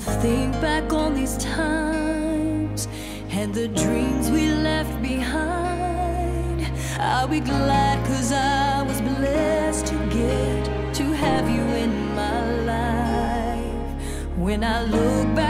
Think back on these times and the dreams we left behind, I'll be glad cause I was blessed to get to have you in my life. When I look back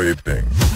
Craving.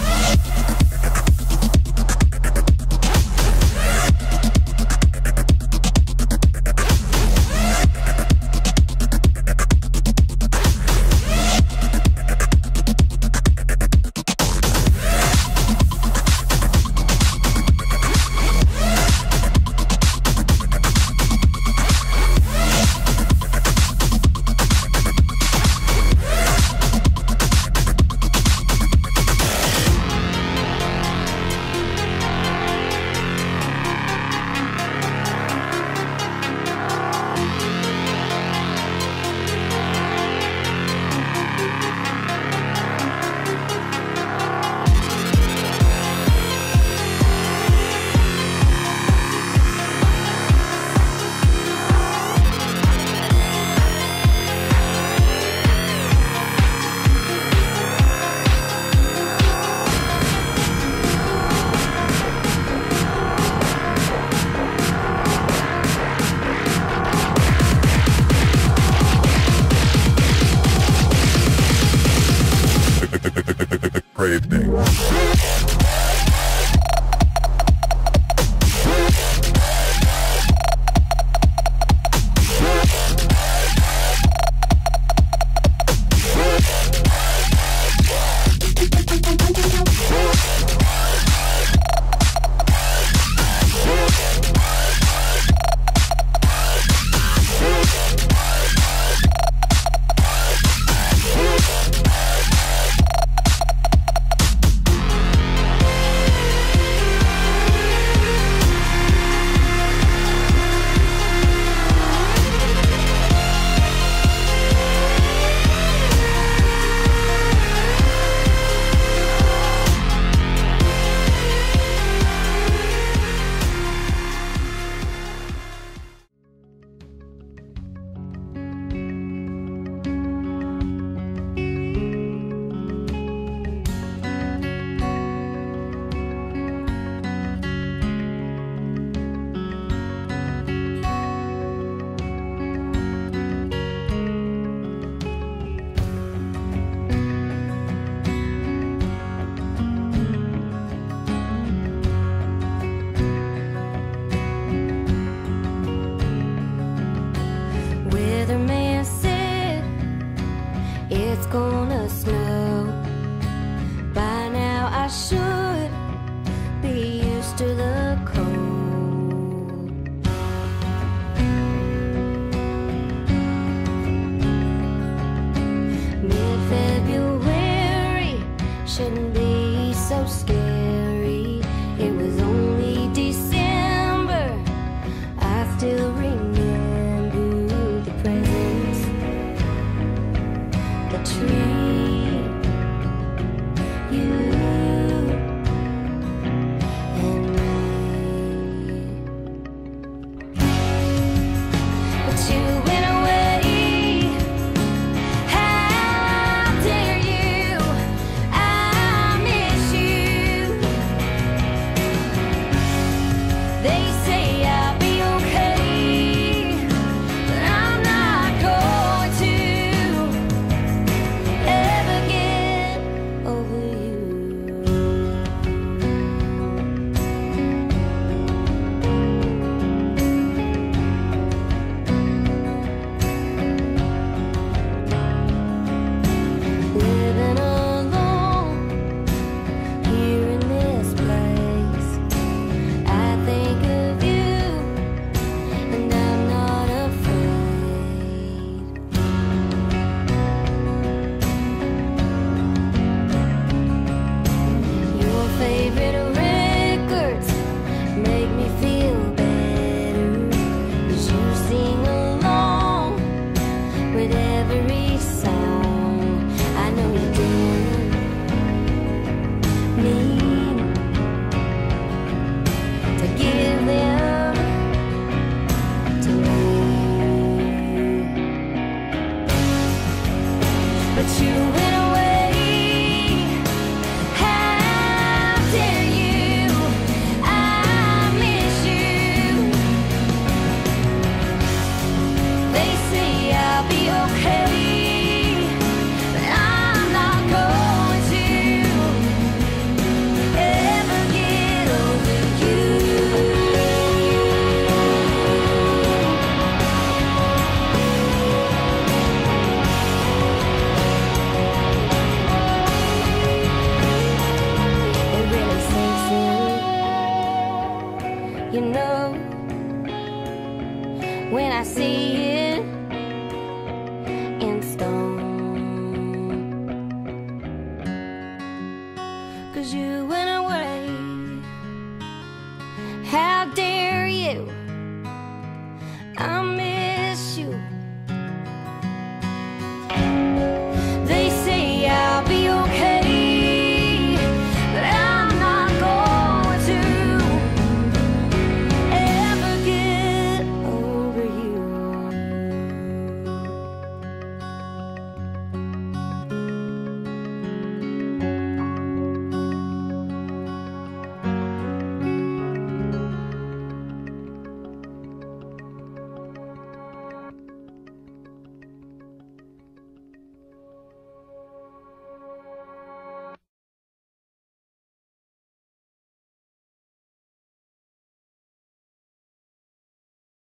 shouldn't be so scared.